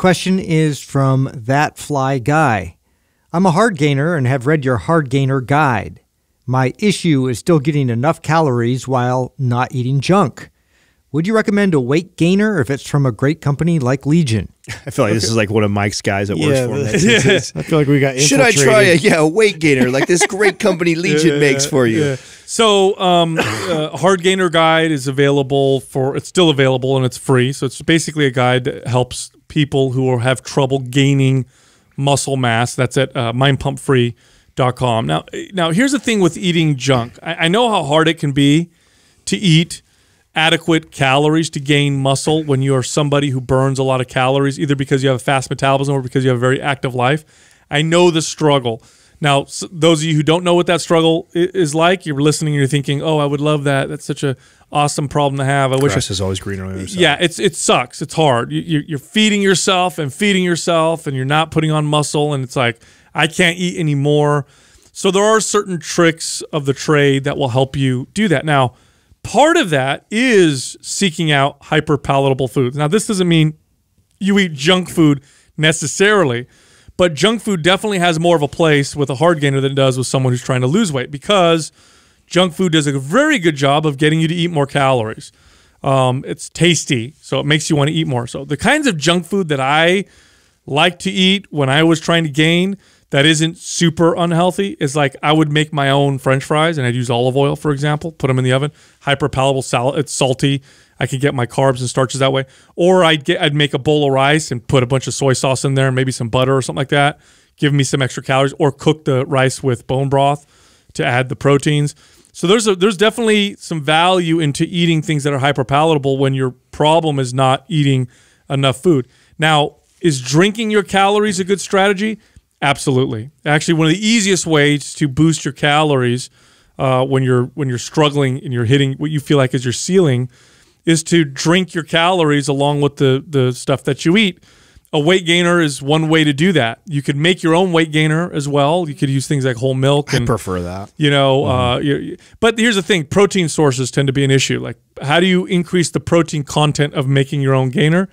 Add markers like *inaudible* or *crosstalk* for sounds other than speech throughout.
Question is from That Fly Guy. I'm a hard gainer and have read your hard gainer guide. My issue is still getting enough calories while not eating junk. Would you recommend a weight gainer if it's from a great company like Legion? *laughs* I feel like this is like one of Mike's guys that works for him. this- I feel like we got Should I try a yeah a weight gainer like this great company Legion makes for you? Yeah. So, um, uh, Hard Gainer Guide is available for. It's still available and it's free. So it's basically a guide that helps people who have trouble gaining muscle mass. That's at uh, mindpumpfree.com. Now, now here's the thing with eating junk. I, I know how hard it can be to eat adequate calories to gain muscle when you are somebody who burns a lot of calories, either because you have a fast metabolism or because you have a very active life. I know the struggle. Now, those of you who don't know what that struggle is like, you're listening and you're thinking, "Oh, I would love that. That's such a awesome problem to have. I wish I Grass is always greener on the other side. yeah, it's it sucks. It's hard. You, you- you're feeding yourself and feeding yourself, and you're not putting on muscle, and it's like I can't eat anymore. So there are certain tricks of the trade that will help you do that. Now, part of that is seeking out hyper palatable foods. Now, this doesn't mean you eat junk food necessarily, but junk food definitely has more of a place with a hard gainer than it does with someone who's trying to lose weight because junk food does a very good job of getting you to eat more calories. Um, it's tasty, so it makes you want to eat more. So the kinds of junk food that I like to eat when I was trying to gain that isn't super unhealthy is like I would make my own French fries and I'd use olive oil, for example, put them in the oven. Hyper palatable salad. It's salty. I could get my carbs and starches that way. Or I'd get I'd make a bowl of rice and put a bunch of soy sauce in there maybe some butter or something like that. Give me some extra calories. Or cook the rice with bone broth to add the proteins. So there's a, there's definitely some value into eating things that are hyper palatable when your problem is not eating enough food. Now, is drinking your calories a good strategy? Absolutely. Actually, one of the easiest ways to boost your calories uh, when you're when you're struggling and you're hitting what you feel like is your ceiling is to drink your calories along with the the stuff that you eat. A weight gainer is one way to do that. You could make your own weight gainer as well. You could use things like whole milk. I prefer that. you know, uh, you- but here's the thing: protein sources tend to be an issue. Like, how do you increase the protein content of making your own gainer?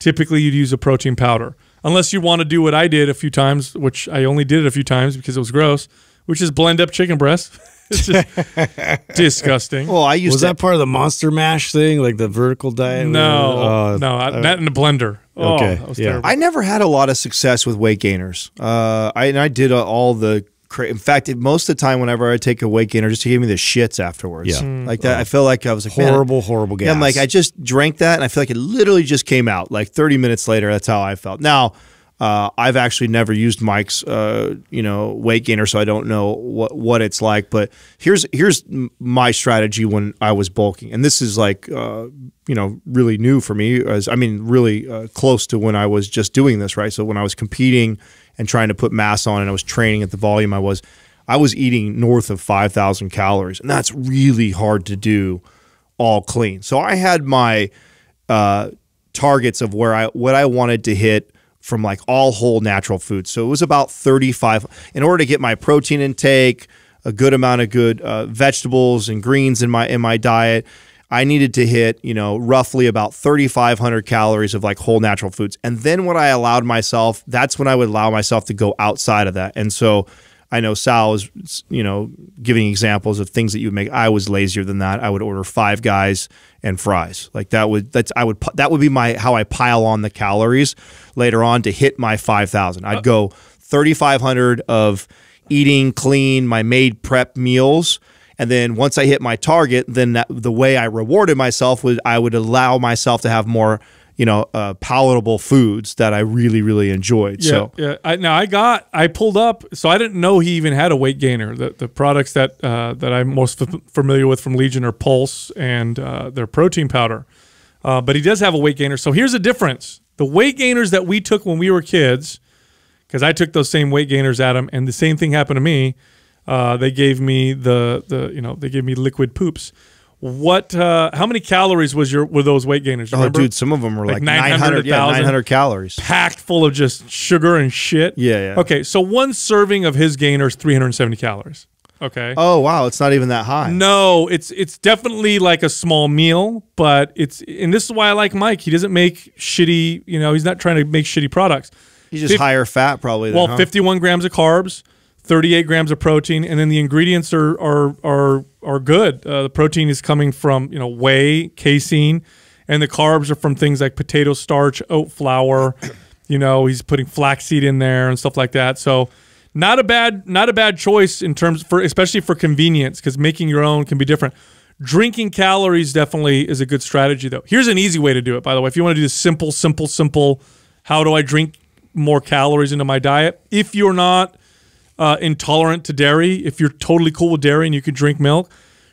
Typically, you'd use a protein powder, unless you want to do what I did a few times, which I only did it a few times because it was gross, which is blend up chicken breast. *laughs* it's just *laughs* disgusting. Well, I used Was to. that part of the Monster Mash thing, like the vertical diet? No, Uh, no, I, not in a blender. Oh, okay, that was yeah. terrible. I never had a lot of success with weight gainers. Uh, I and I did uh, all the. Cra- in fact, it, most of the time, whenever I take a weight gainer, just to give me the shits afterwards. Yeah. Mm. like that. I feel like I was like man, horrible, horrible gas. Yeah, I'm like, I just drank that, and I feel like it literally just came out. Like 30 minutes later, that's how I felt. Now, uh, I've actually never used Mike's, uh, you know, weight gainer, so I don't know what what it's like. But here's here's my strategy when I was bulking, and this is like, uh, you know, really new for me. As I mean, really uh, close to when I was just doing this, right? So when I was competing and trying to put mass on, and I was training at the volume I was, I was eating north of 5,000 calories, and that's really hard to do all clean. So I had my uh, targets of where I what I wanted to hit from like all whole natural foods. So it was about 35 in order to get my protein intake, a good amount of good uh, vegetables and greens in my in my diet. I needed to hit, you know, roughly about 3,500 calories of like whole natural foods. And then what I allowed myself, that's when I would allow myself to go outside of that. And so I know Sal is, you know, giving examples of things that you would make. I was lazier than that. I would order five guys and fries. Like that would that's I would that would be my how I pile on the calories later on to hit my five thousand. I'd uh, go thirty five hundred of eating clean, my made prep meals. And then once I hit my target, then that, the way I rewarded myself was I would allow myself to have more, you know, uh, palatable foods that I really, really enjoyed. Yeah, so yeah. I, now I got, I pulled up, so I didn't know he even had a weight gainer. The, the products that uh, that I'm most f- familiar with from Legion are Pulse and uh, their protein powder. Uh, but he does have a weight gainer. So here's the difference: the weight gainers that we took when we were kids, because I took those same weight gainers, Adam, and the same thing happened to me. Uh, they gave me the the you know they gave me liquid poops. What? Uh, how many calories was your were those weight gainers? Oh, Remember? dude, some of them were like, 900, 900, yeah, 1,000. 900 calories. packed full of just sugar and shit. Yeah, yeah. Okay, so one serving of his gainer is 370 calories. Okay. Oh wow, it's not even that high. No, it's it's definitely like a small meal, but it's and this is why I like Mike. He doesn't make shitty, you know, he's not trying to make shitty products. He's just Fif- higher fat probably. Then, Well, huh? 51 grams of carbs, 38 grams of protein, and then the ingredients are are are are good. Uh, the protein is coming from you know whey, casein, and the carbs are from things like potato starch, oat flour. *coughs* You know, he's putting flaxseed in there and stuff like that. So, not a bad not a bad choice in terms for especially for convenience because making your own can be different. Drinking calories definitely is a good strategy though. Here's an easy way to do it. By the way, if you want to do this simple, simple, simple, how do I drink more calories into my diet? If you're not uh, intolerant to dairy, if you're totally cool with dairy and you can drink milk,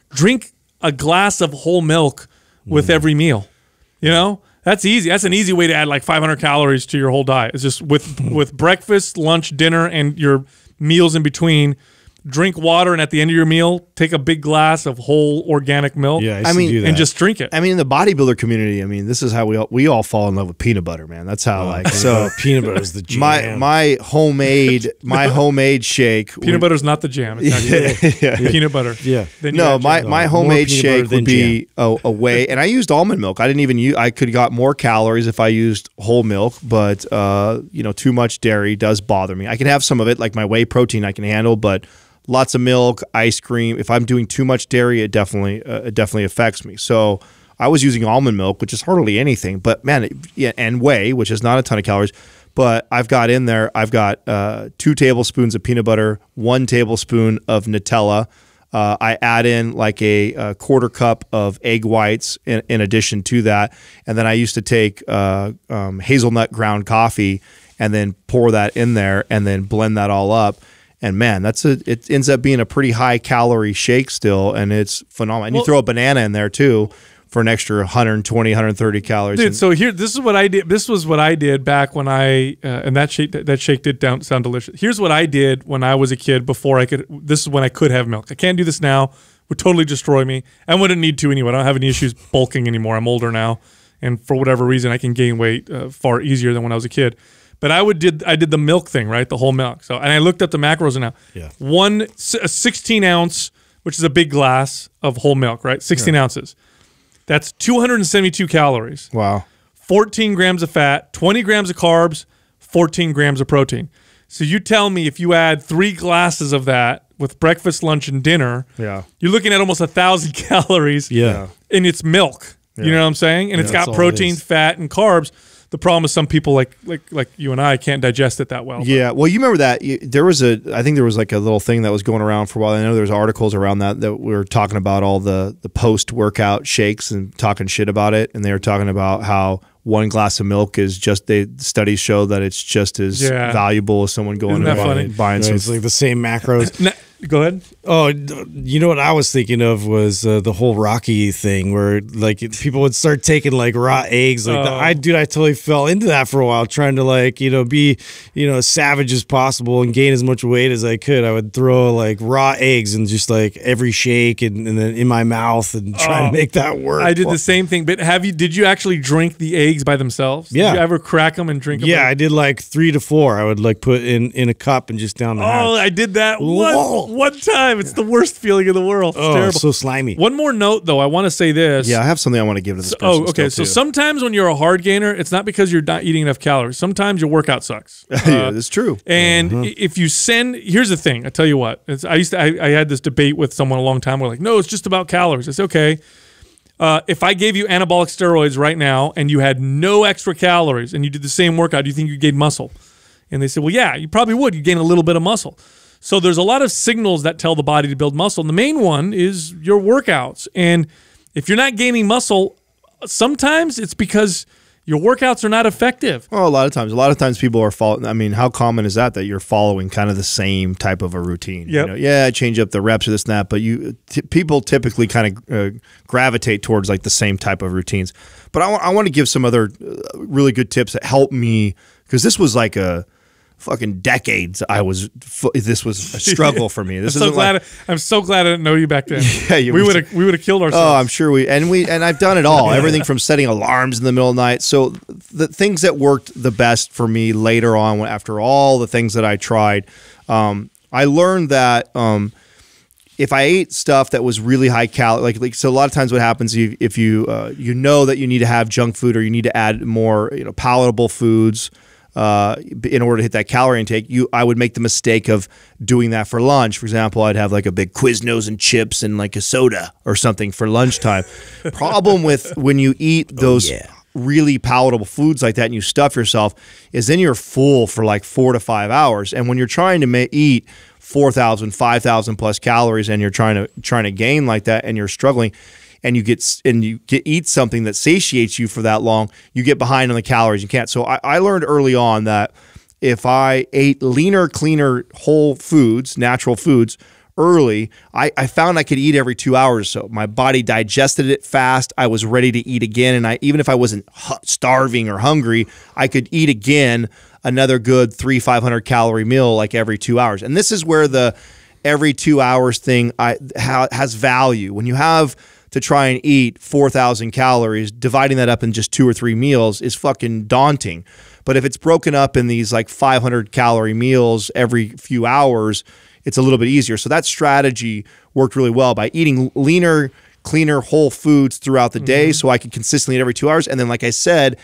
drink a glass of whole milk with every meal. You know, that's easy. That's an easy way to add like 500 calories to your whole diet. It's just with *laughs* with breakfast, lunch, dinner, and your meals in between. Drink water, and at the end of your meal, take a big glass of whole organic milk. Yeah, I, used I to mean, do that. and just drink it. I mean, in the bodybuilder community, I mean, this is how we all, we all fall in love with peanut butter, man. That's how like so. peanut butter is the jam. *laughs* My my homemade *laughs* my homemade shake. Peanut butter is not the jam. It's not *laughs* yeah. peanut butter. Yeah. Then No, my, jam. my homemade shake would be a, a whey, and I used almond milk. I didn't even use. I could got more calories if I used whole milk, but uh, you know, too much dairy does bother me. I can have some of it, like my whey protein, I can handle, but lots of milk, ice cream. If I'm doing too much dairy, it definitely uh, it definitely affects me. So I was using almond milk, which is hardly anything, but man, it, yeah, and whey, which is not a ton of calories. But I've got in there. I've got uh, two tablespoons of peanut butter, one tablespoon of Nutella. Uh, I add in like a, a quarter cup of egg whites in, in addition to that, and then I used to take uh, um, hazelnut ground coffee and then pour that in there and then blend that all up. And man, that's a it ends up being a pretty high calorie shake still, and it's phenomenal. And Well- you throw a banana in there too for an extra 120, 130 calories. Dude, so here, this is what I did. This was what I did back when I, uh, and that shake, that shake did down, sound delicious. Here's what I did when I was a kid before I could. This is when I could have milk. I can't do this now. Would totally destroy me. I wouldn't need to anyway. I don't have any issues bulking anymore. I'm older now, and for whatever reason, I can gain weight uh, far easier than when I was a kid. But I would did I did the milk thing right, the whole milk. So and I looked up the macros and now. Yeah. One a 16 ounce, which is a big glass of whole milk, right? 16 ounces. That's 272 calories. wow. 14 grams of fat, 20 grams of carbs, 14 grams of protein. So you tell me if you add three glasses of that with breakfast, lunch, and dinner, Yeah. you're looking at almost a thousand *laughs* calories. Yeah. and it's milk. You know what I'm saying? And it's that's got all it protein, fat, and carbs. The problem is some people like like like you and I can't digest it that well. but- Yeah, well, you remember that there was a, I think there was like a little thing that was going around for a while. I know there was articles around that that we were talking about all the the post workout shakes and talking shit about it, and they were talking about how one glass of milk is just they studies show that it's just as Yeah. valuable as someone going and buying, funny? buying Right, some. it's like the same macros. Go ahead. Oh, you know what I was thinking of was uh, the whole Rocky thing, where like people would start taking like raw eggs. Like Oh. I, dude, I totally fell into that for a while, trying to like you know be you know as savage as possible and gain as much weight as I could. I would throw like raw eggs and just like every shake and, and then in my mouth and try Oh. to make that work. I did the same thing. But have you? Did you actually drink the eggs by themselves? Yeah. Did you ever crack them and drink them? Yeah, I did like three to four. I would like put in in a cup and just down the Oh, hatch. I did that Whoa. One, time. It's the worst feeling in the world. It's Oh, terrible. so slimy. One more note, though. I want to say this. yeah, I have something I want to give to this person. Oh, okay. So too. sometimes when you're a hard gainer, it's not because you're not eating enough calories. Sometimes your workout sucks. *laughs* yeah, that's true. And Uh-huh. i- if you send, here's the thing. I tell you what. It's, I used to. I, I had this debate with someone a long time. We're like, no, it's just about calories. It's okay. Uh, if I gave you anabolic steroids right now and you had no extra calories and you did the same workout, do you think you gain muscle? And they said, well, yeah, you probably would. You gain a little bit of muscle. So there's a lot of signals that tell the body to build muscle. And the main one is your workouts. And if you're not gaining muscle, sometimes it's because your workouts are not effective. Well, a lot of times, a lot of times people are following. I mean, how common is that that you're following kind of the same type of a routine? Yep. You know, yeah, change up the reps or this and that, but you t- people typically kind of uh, gravitate towards like the same type of routines. But I want I want to give some other uh, really good tips that help me because this was like a fucking decades. I was this was a struggle for me. *laughs* This I'm so glad. like, I'm so glad I didn't know you back then. *laughs* Yeah, you we would have we would have killed ourselves. Oh, I'm sure we and we and I've done it all. *laughs* Everything from setting alarms in the middle of the night. So the things that worked the best for me later on, after all the things that I tried, um, I learned that um, if I ate stuff that was really high calorie, like, like so, a lot of times what happens if, if you uh, you know that you need to have junk food or you need to add more you know palatable foods uh, in order to hit that calorie intake, you I would make the mistake of doing that for lunch. For example, I'd have like a big Quiznos and chips and like a soda or something for lunchtime. *laughs* Problem with when you eat those. Really palatable foods like that, and you stuff yourself, is then you're full for like four to five hours. And when you're trying to eat 4,000, 5,000 plus calories and you're trying to trying to gain like that and you're struggling and you get and you get eat something that satiates you for that long, you get behind on the calories. You can't. So I, I learned early on that if I ate leaner, cleaner whole foods, natural foods early, I, I found I could eat every two hours. or So my body digested it fast. I was ready to eat again, and I even if I wasn't starving or hungry, I could eat again another good three five hundred calorie meal like every two hours. And this is where the every two hours thing I, ha, has value when you have to try and eat 4,000 calories, dividing that up in just two or three meals is fucking daunting. But if it's broken up in these like 500 calorie meals every few hours, it's a little bit easier. So that strategy worked really well by eating leaner, cleaner whole foods throughout the day mm-hmm. so I could consistently eat every 2 hours and then like I said,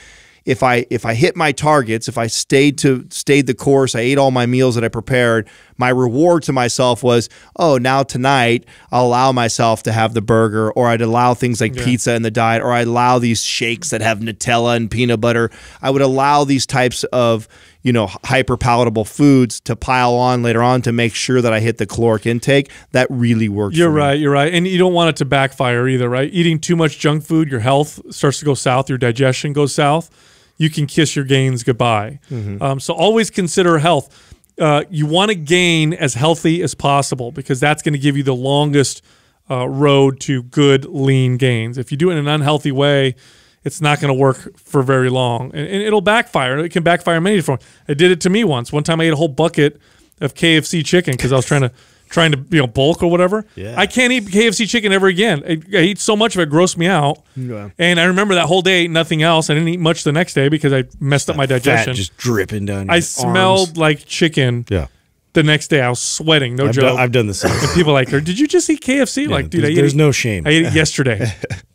if I if I hit my targets, if I stayed to stayed the course, I ate all my meals that I prepared, my reward to myself was, oh, now tonight I'll allow myself to have the burger, or I'd allow things like pizza in the diet, or I'd allow these shakes that have Nutella and peanut butter. I would allow these types of you know hyper palatable foods to pile on later on to make sure that I hit the caloric intake. That really worked. You're for me. right. You're right. And you don't want it to backfire either, right? Eating too much junk food, your health starts to go south, your digestion goes south. You can kiss your gains goodbye. Mm-hmm. Um, so always consider health. Uh, you want to gain as healthy as possible because that's going to give you the longest uh, road to good lean gains. If you do it in an unhealthy way, it's not going to work for very long, and, and it'll backfire. It can backfire many different. It did it to me once. One time, I ate a whole bucket of KFC chicken because I was trying to *laughs* trying to you know bulk or whatever. Yeah. I can't eat KFC chicken ever again. I, I eat so much of it, grossed me out. Yeah. And I remember that whole day, ate nothing else. I didn't eat much the next day because I messed up my Fat digestion. just dripping down. I arms. smelled like chicken. Yeah, The next day, I was sweating. No I've joke. done, I've done the same. and people are like, "Did you just eat KFC?" like, dude, I there's, ate there's no shame. I ate it yesterday. *laughs*